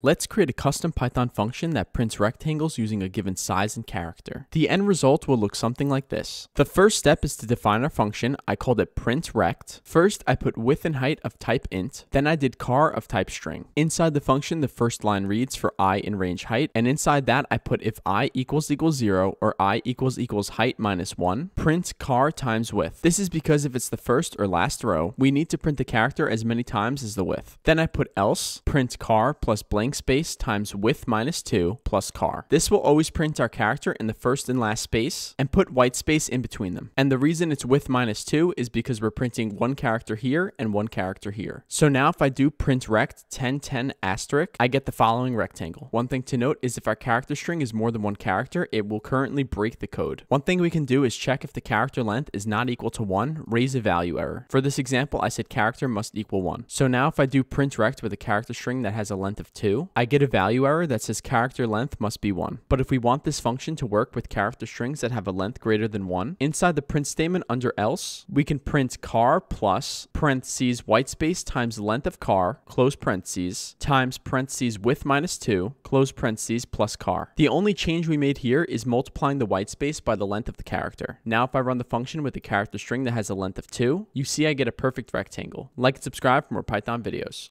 Let's create a custom Python function that prints rectangles using a given size and character. The end result will look something like this. The first step is to define our function. I called it printRect. First, I put width and height of type int. Then I did char of type string. Inside the function, the first line reads for i in range height. And inside that, I put if i equals equals 0 or i equals equals height minus 1, print char times width. This is because if it's the first or last row, we need to print the character as many times as the width. Then I put else, print char plus blank blank space times width minus 2 plus char. This will always print our character in the first and last space and put white space in between them. And the reason it's width minus 2 is because we're printing one character here and one character here. So now if I do print rect 1010 asterisk, I get the following rectangle. One thing to note is if our character string is more than one character, it will currently break the code. One thing we can do is check if the character length is not equal to 1, raise a value error. For this example, I said character must equal 1. So now if I do print rect with a character string that has a length of 2, I get a value error that says character length must be 1. But if we want this function to work with character strings that have a length greater than 1, inside the print statement under else, we can print char plus parentheses white space times length of char, close parentheses, times parentheses width minus 2, close parentheses plus char. The only change we made here is multiplying the white space by the length of the character. Now if I run the function with a character string that has a length of 2, you see I get a perfect rectangle. Like and subscribe for more Python videos.